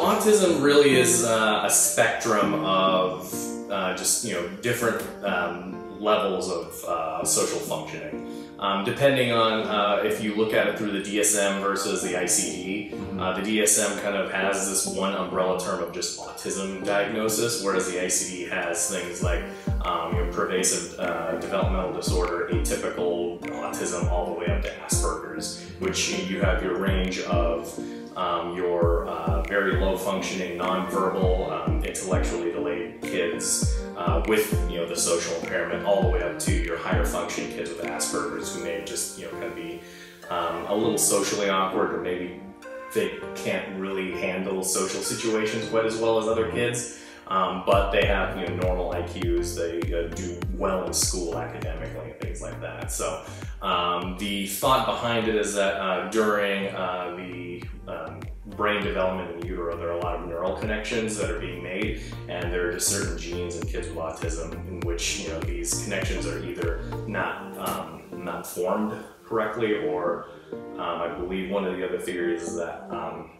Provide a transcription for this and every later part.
Autism really is uh, a spectrum of uh, just you know different um, levels of uh, social functioning. Um, depending on uh, if you look at it through the DSM versus the ICD, uh, the DSM kind of has this one umbrella term of just autism diagnosis, whereas the ICD has things like um, you know, pervasive uh, developmental disorder, atypical autism, all the way up to Asperger's, which you have your range of um, your uh, very low functioning, nonverbal, um, intellectually delayed kids uh, with you know the social impairment, all the way up to your higher functioning kids with Asperger's who may just you know kind of be um, a little socially awkward or maybe they can't really handle social situations quite as well as other kids. Um, but they have you know normal IQs. They uh, do well in school academically and things like that. So um, the thought behind it is that uh, during uh, the brain development in the utero, there are a lot of neural connections that are being made, and there are just certain genes in kids with autism in which you know these connections are either not um, not formed correctly, or um, I believe one of the other theories is that um,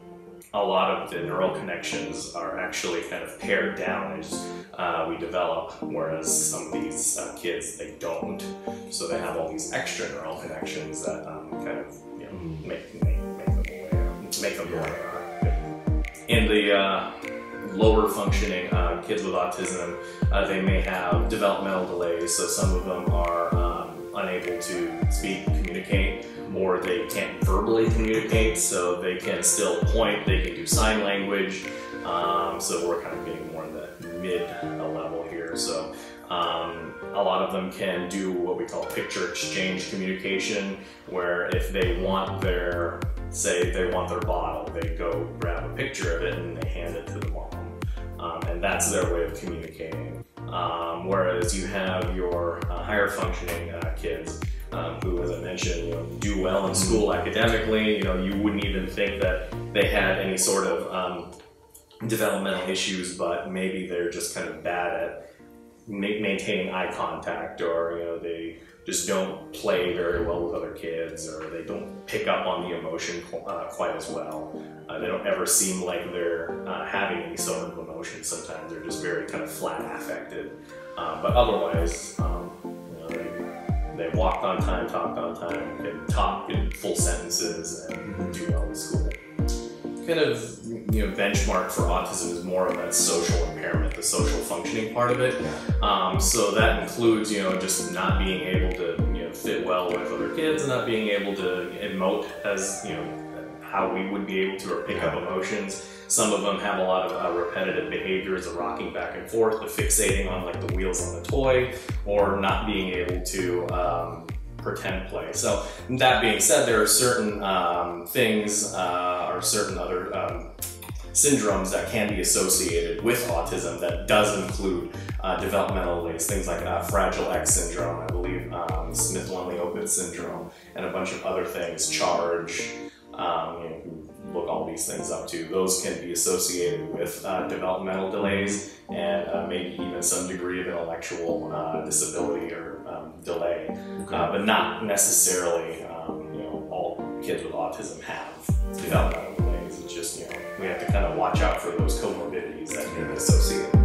a lot of the neural connections are actually kind of pared down as uh, we develop, whereas some of these uh, kids they don't. So they have all these extra neural connections that um, kind of you know, make, make, make them the way make them the way they are. In the uh, lower functioning uh, kids with autism, uh, they may have developmental delays. So some of them are um, unable to speak, communicate or they can't verbally communicate, so they can still point, they can do sign language. Um, so we're kind of getting more in the mid level here. So um, a lot of them can do what we call picture exchange communication, where if they want their, say they want their bottle, they go grab a picture of it and they hand it to the mom. Um, and that's their way of communicating. Um, whereas you have your uh, higher functioning uh, kids um, who, as I mentioned, you know, do well in school academically. You know, you wouldn't even think that they had any sort of um, developmental issues, but maybe they're just kind of bad at maintaining eye contact, or you know, they just don't play very well with other kids, or they don't pick up on the emotion uh, quite as well. Uh, they don't ever seem like they're uh, having any sort of emotion. Sometimes they're just very kind of flat affected. Uh, but otherwise, um, they walked on time, talked on time, can talk in full sentences and do well in school. Kind of, you know, benchmark for autism is more of that social impairment, the social functioning part of it. Um, so that includes, you know, just not being able to, you know, fit well with other kids, and not being able to emote as, you know, how we would be able to or pick up emotions. Some of them have a lot of uh, repetitive behaviors of rocking back and forth, the fixating on like the wheels on the toy, or not being able to um, pretend play. So that being said, there are certain um, things uh, or certain other um, syndromes that can be associated with autism that does include uh, developmental delays, things like uh, Fragile X syndrome, I believe, um, Smith-Lemli-Opitz syndrome, and a bunch of other things, CHARGE, um, you know, look all these things up to. Those can be associated with uh, developmental delays and uh, maybe even some degree of intellectual uh, disability or um, delay, okay. Uh, but not necessarily, um, you know, all kids with autism have developmental just, you know, we have to kind of watch out for those comorbidities that can be associated